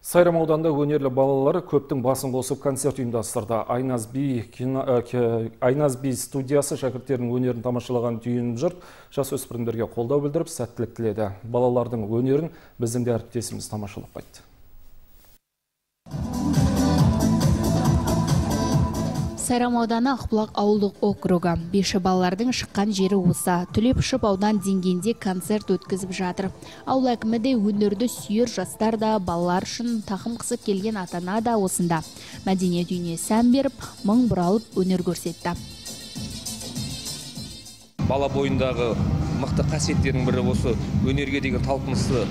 Сайрам ауданында өнерлі балалар көптің басын қосып концерт ұйымдастырды. Айназ би, би студиясы шәкірттерінің өнерін тамашалаған түйін жұрт жас өспірімдерге қолдау білдіріп сәттілік тіледі. Балалардың өнерін біздің де әріптесіміз тамашалап қайтты. Сайрам ауданы ақбұлақ ауылдық округі. Беші балалардың шыққан жері осы. Түлеп ұшып аудан деңгейінде концерт өткізіп жатыр. Ауыл әкімі де өнерді сүйер жастар да балалар үшін тақым қысып келген ата ана да осында. Мәдениет үйіне сән беріп мың бұралып өнер көрсетті. Бала бойындағы мықты қасиеттердің бірі осы өнерге деген талпынысы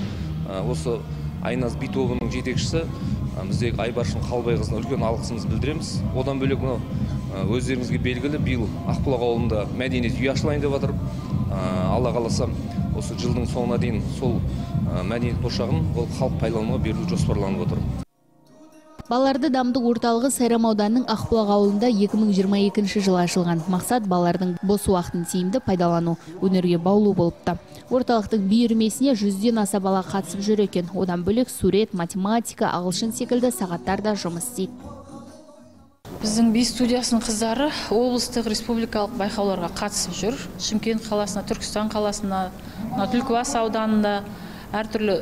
осы айназ би жетекшісі біздегі айбаршын қалбайқызына үлкен алғысымызды білдіреміз. Одан бөлек өздеріңізге белгілі биыл ақбұлақ ауылында мәдениет үйі ашылайын деп жатыр. Алла қаласа осы жылдың соңына дейін сол мәдениет ошағын ол халық пайдалануға беру жоспарланып отыр. Балаларды дамыту орталығы сайрам ауданының ақбұлақ ауылында 2022 жылы ашылған. Мақсат балалардың бос уақытын тиімді пайдалану өнерге баулу болыпты. Орталықтың би үйірмесіне жүзден аса бала қатысып жүр екен. Одан бөлек сурет математика ағылшын секілді сағаттар да жұмыс істейді. Біздің би студиясының қыздары облыстық республикалық байқауларға қатысып жүр. Шымкент қаласына түркістан қаласына түлкібас ауданында әртүрлі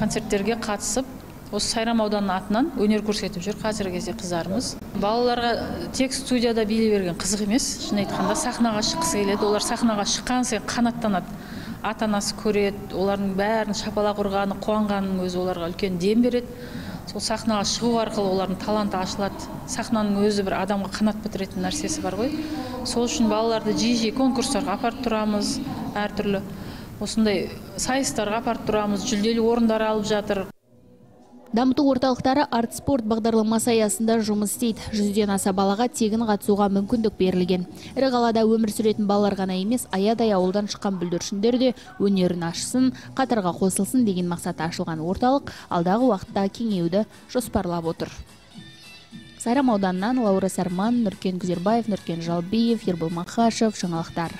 концерттерге қатысып осы сайрам ауданының атынан өнер көрсетіп жүр қазіргі кезде қыздарымыз. Балаларға тек студияда билей берген қызық емес. Шын айтқанда сахнаға шыққысы келеді. Олар сахнаға шыққан сайын қанаттанады. Ата анасы көреді олардың бәрін шапалақ ұрғаны қуанғанының өзі оларға үлкен дем береді. Сол сахнаға шығу арқылы олардың таланты ашылады. Сахнаның өзі бір адамға қанат бітіретін нәрсесі бар ғой. Сол үшін балаларды жиі жиі конкурстарға апарып тұрамыз әртүрлі. Осындай сайыстарға апарып тұрамыз жүлделі орындар алып жатыр дамыту орталықтары арт спорт бағдарламасы аясында жұмыс істейді. Жүзден аса балаға тегін қатысуға мүмкіндік берілген. Ірі қалада өмір сүретін балалар ғана емес аядай ауылдан шыққан бүлдіршіндер де өнерін ашсын қатарға қосылсын деген мақсатта ашылған орталық алдағы уақытта кеңеюді жоспарлап отыр. Сайрам ауданынан лаура сарман нұркен күзербаев нұркен жалбиев ербол мақашев жаңалықтар.